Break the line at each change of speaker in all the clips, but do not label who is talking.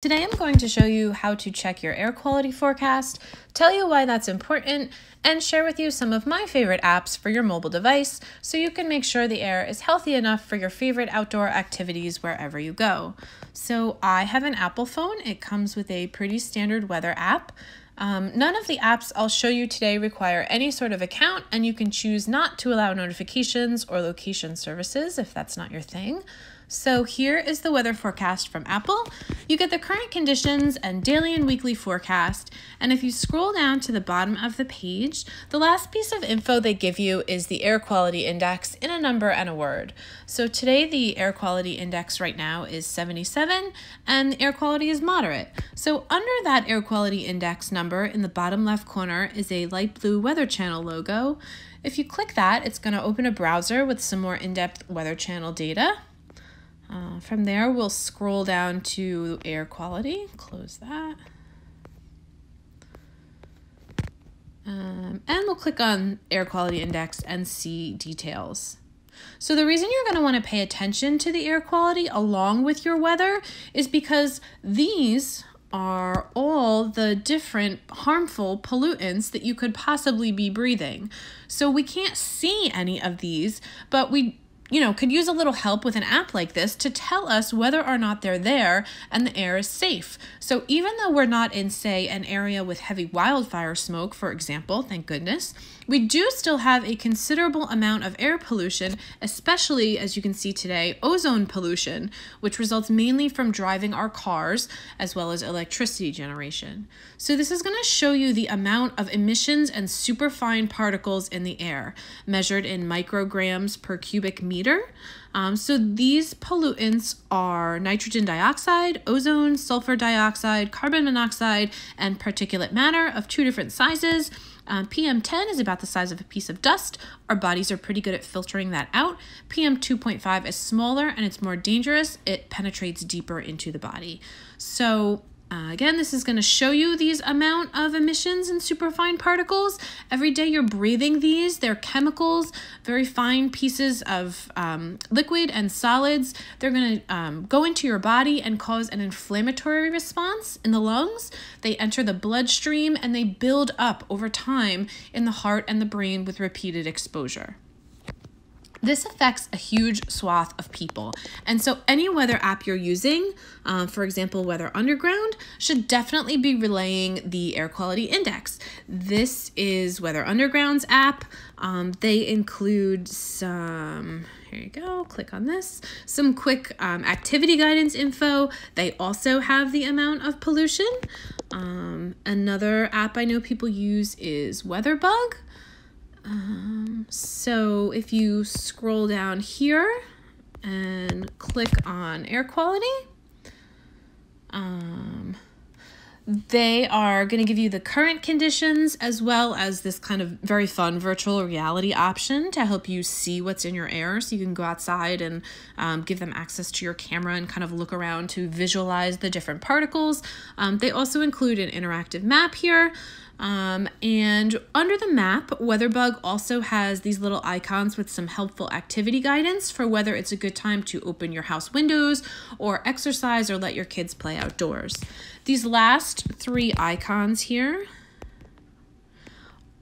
Today I'm going to show you how to check your air quality forecast, tell you why that's important, and share with you some of my favorite apps for your mobile device so you can make sure the air is healthy enough for your favorite outdoor activities wherever you go. So I have an Apple phone. It comes with a pretty standard weather app. Um, none of the apps I'll show you today require any sort of account, and you can choose not to allow notifications or location services if that's not your thing. So here is the weather forecast from Apple. You get the current conditions and daily and weekly forecast. And if you scroll down to the bottom of the page, the last piece of info they give you is the air quality index in a number and a word. So today the air quality index right now is 77 and the air quality is moderate. So under that air quality index number in the bottom left corner is a light blue Weather Channel logo. If you click that, it's going to open a browser with some more in-depth Weather Channel data. Uh, from there, we'll scroll down to air quality, close that. Um, and we'll click on air quality index and see details. So the reason you're going to want to pay attention to the air quality along with your weather is because these are all the different harmful pollutants that you could possibly be breathing. So we can't see any of these, but we you know, could use a little help with an app like this to tell us whether or not they're there and the air is safe. So even though we're not in, say, an area with heavy wildfire smoke, for example, thank goodness, we do still have a considerable amount of air pollution, especially, as you can see today, ozone pollution, which results mainly from driving our cars as well as electricity generation. So this is going to show you the amount of emissions and superfine particles in the air, measured in micrograms per cubic meter. Um, so these pollutants are nitrogen dioxide, ozone, sulfur dioxide, carbon monoxide, and particulate matter of two different sizes. Um, PM10 is about the size of a piece of dust. Our bodies are pretty good at filtering that out. PM2.5 is smaller and it's more dangerous. It penetrates deeper into the body. So uh, again, this is going to show you these amount of emissions and superfine particles. Every day you're breathing these. They're chemicals, very fine pieces of um, liquid and solids. They're going to um, go into your body and cause an inflammatory response in the lungs. They enter the bloodstream and they build up over time in the heart and the brain with repeated exposure. This affects a huge swath of people. And so, any weather app you're using, uh, for example, Weather Underground, should definitely be relaying the air quality index. This is Weather Underground's app. Um, they include some, here you go, click on this, some quick um, activity guidance info. They also have the amount of pollution. Um, another app I know people use is WeatherBug. Um, so if you scroll down here and click on air quality, um, they are going to give you the current conditions as well as this kind of very fun virtual reality option to help you see what's in your air. So you can go outside and um, give them access to your camera and kind of look around to visualize the different particles. Um, they also include an interactive map here. Um, and under the map, WeatherBug also has these little icons with some helpful activity guidance for whether it's a good time to open your house windows or exercise or let your kids play outdoors. These last three icons here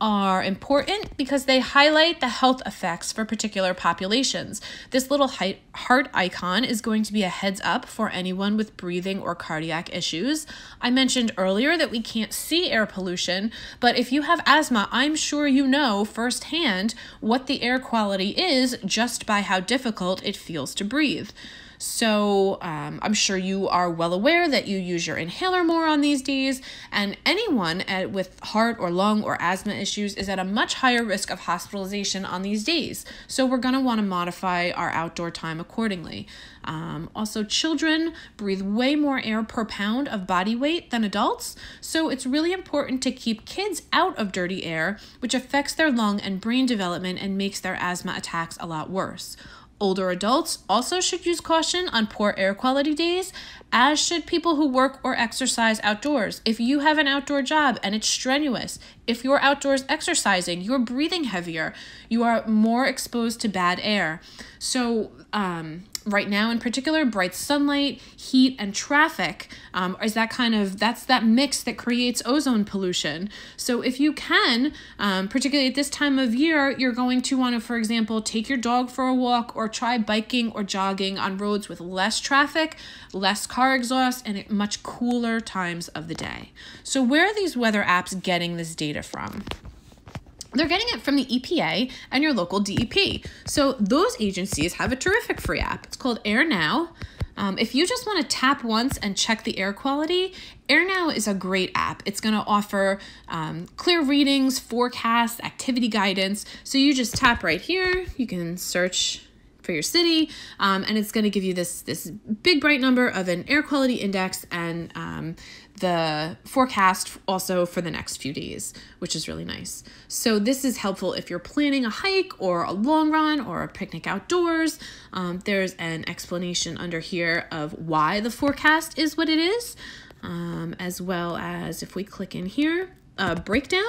are important because they highlight the health effects for particular populations. This little heart icon is going to be a heads up for anyone with breathing or cardiac issues. I mentioned earlier that we can't see air pollution, but if you have asthma, I'm sure you know firsthand what the air quality is just by how difficult it feels to breathe. So um, I'm sure you are well aware that you use your inhaler more on these days, and anyone at, with heart or lung or asthma issues is at a much higher risk of hospitalization on these days. So we're going to want to modify our outdoor time accordingly. Um, also, children breathe way more air per pound of body weight than adults, so it's really important to keep kids out of dirty air, which affects their lung and brain development and makes their asthma attacks a lot worse. Older adults also should use caution on poor air quality days, as should people who work or exercise outdoors. If you have an outdoor job and it's strenuous, if you're outdoors exercising, you're breathing heavier, you are more exposed to bad air. So, um, right now in particular, bright sunlight, heat, and traffic um, is that kind of that's that mix that creates ozone pollution. So if you can, um, particularly at this time of year, you're going to want to, for example, take your dog for a walk or try biking or jogging on roads with less traffic, less car exhaust, and at much cooler times of the day. So where are these weather apps getting this data from? They're getting it from the EPA and your local DEP. So those agencies have a terrific free app. It's called Air Now. Um, if you just want to tap once and check the air quality, AirNow is a great app. It's going to offer um, clear readings, forecasts, activity guidance. So you just tap right here. You can search for your city, um, and it's going to give you this this big bright number of an air quality index and um, the forecast also for the next few days, which is really nice. So this is helpful if you're planning a hike or a long run or a picnic outdoors. Um, there's an explanation under here of why the forecast is what it is, um, as well as if we click in here, a breakdown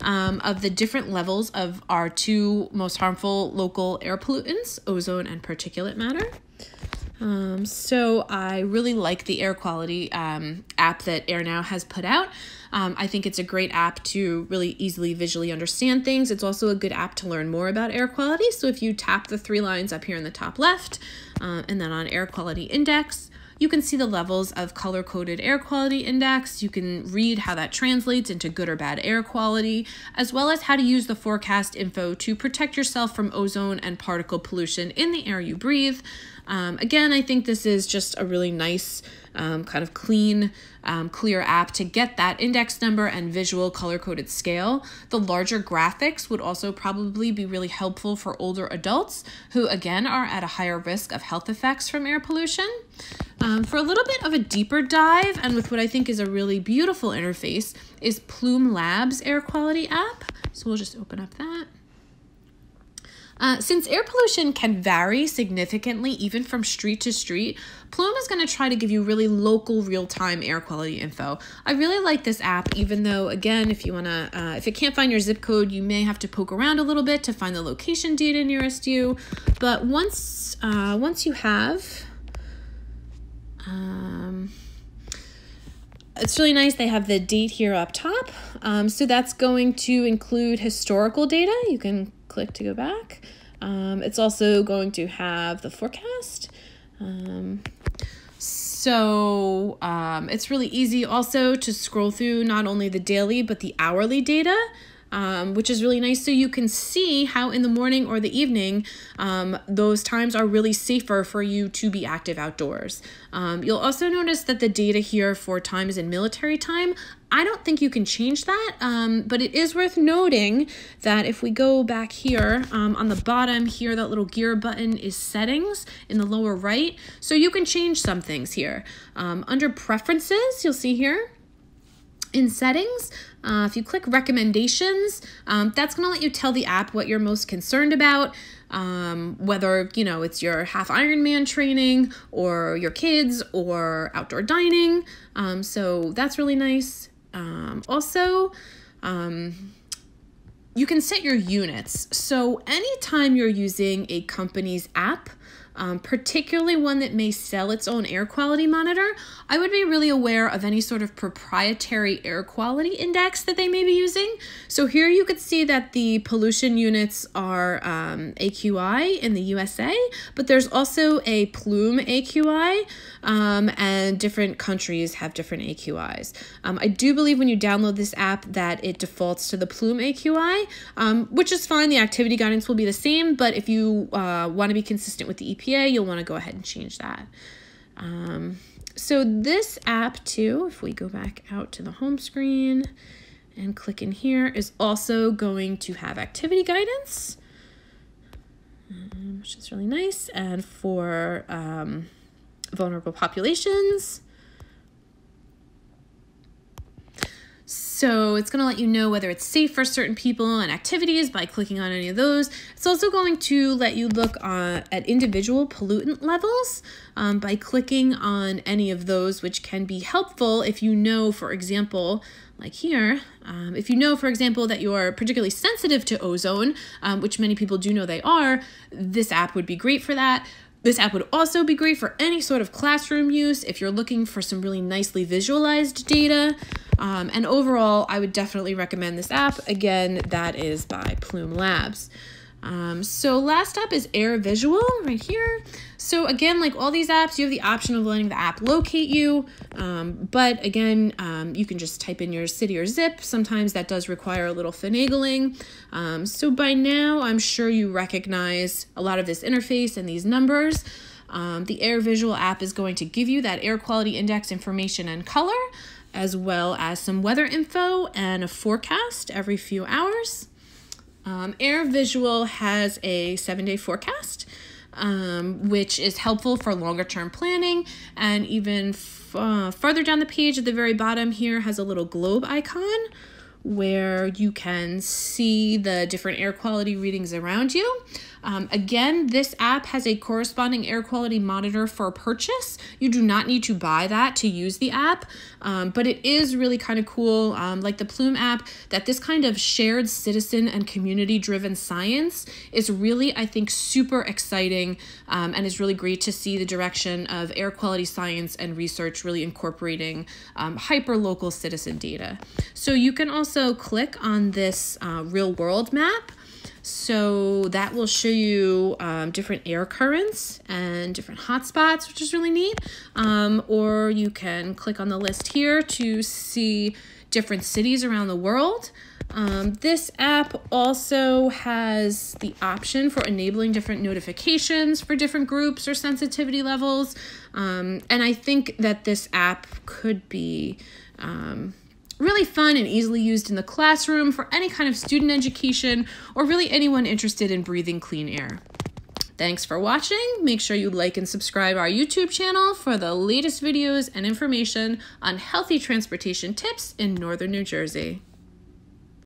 um, of the different levels of our two most harmful local air pollutants, ozone and particulate matter. Um, so I really like the air quality um, app that AirNow has put out. Um, I think it's a great app to really easily visually understand things. It's also a good app to learn more about air quality. So if you tap the three lines up here in the top left, uh, and then on air quality index, you can see the levels of color coded air quality index. You can read how that translates into good or bad air quality, as well as how to use the forecast info to protect yourself from ozone and particle pollution in the air you breathe. Um, again, I think this is just a really nice, um, kind of clean, um, clear app to get that index number and visual color coded scale. The larger graphics would also probably be really helpful for older adults who, again, are at a higher risk of health effects from air pollution. Um, for a little bit of a deeper dive, and with what I think is a really beautiful interface, is Plume Labs Air Quality app. So we'll just open up that. Uh, since air pollution can vary significantly even from street to street, Plume is going to try to give you really local real-time air quality info. I really like this app even though again if you want to uh, if it can't find your zip code you may have to poke around a little bit to find the location data nearest you but once uh, once you have um, it's really nice. They have the date here up top. Um, so that's going to include historical data. You can click to go back. Um, it's also going to have the forecast. Um, so um, it's really easy also to scroll through not only the daily but the hourly data um, which is really nice. So you can see how in the morning or the evening, um, those times are really safer for you to be active outdoors. Um, you'll also notice that the data here for times in military time, I don't think you can change that, um, but it is worth noting that if we go back here um, on the bottom here, that little gear button is settings in the lower right. So you can change some things here. Um, under preferences, you'll see here, in settings, uh, if you click recommendations, um, that's going to let you tell the app what you're most concerned about, um, whether, you know, it's your half Ironman training or your kids or outdoor dining. Um, so that's really nice. Um, also, um, you can set your units. So anytime you're using a company's app, um, particularly one that may sell its own air quality monitor, I would be really aware of any sort of proprietary air quality index that they may be using. So here you could see that the pollution units are um, AQI in the USA, but there's also a Plume AQI, um, and different countries have different AQIs. Um, I do believe when you download this app that it defaults to the Plume AQI, um, which is fine. The activity guidance will be the same, but if you uh, want to be consistent with the EPA, EPA, you'll want to go ahead and change that. Um, so this app too, if we go back out to the home screen and click in here, is also going to have activity guidance, um, which is really nice. And for um, vulnerable populations, So it's going to let you know whether it's safe for certain people and activities by clicking on any of those. It's also going to let you look uh, at individual pollutant levels um, by clicking on any of those, which can be helpful if you know, for example, like here, um, if you know, for example, that you're particularly sensitive to ozone, um, which many people do know they are, this app would be great for that This app would also be great for any sort of classroom use if you're looking for some really nicely visualized data. Um, and overall, I would definitely recommend this app. Again, that is by Plume Labs. Um, so last up is Air Visual right here. So again, like all these apps, you have the option of letting the app locate you. Um, but again, um, you can just type in your city or zip. Sometimes that does require a little finagling. Um, so by now, I'm sure you recognize a lot of this interface and these numbers. Um, the Air Visual app is going to give you that air quality index information and color, as well as some weather info and a forecast every few hours. Um, Air Visual has a seven day forecast, um, which is helpful for longer term planning. And even uh, farther down the page at the very bottom here has a little globe icon where you can see the different air quality readings around you. Um, again, this app has a corresponding air quality monitor for purchase. You do not need to buy that to use the app, um, but it is really kind of cool, um, like the Plume app, that this kind of shared citizen and community driven science is really, I think, super exciting um, and is really great to see the direction of air quality science and research really incorporating um, hyper local citizen data. So you can also click on this uh, real world map. So that will show you um, different air currents and different hotspots, which is really neat. Um, or you can click on the list here to see different cities around the world. Um, this app also has the option for enabling different notifications for different groups or sensitivity levels. Um, and I think that this app could be um, really fun and easily used in the classroom for any kind of student education or really anyone interested in breathing clean air. Thanks for watching. Make sure you like and subscribe our YouTube channel for the latest videos and information on healthy transportation tips in Northern New Jersey.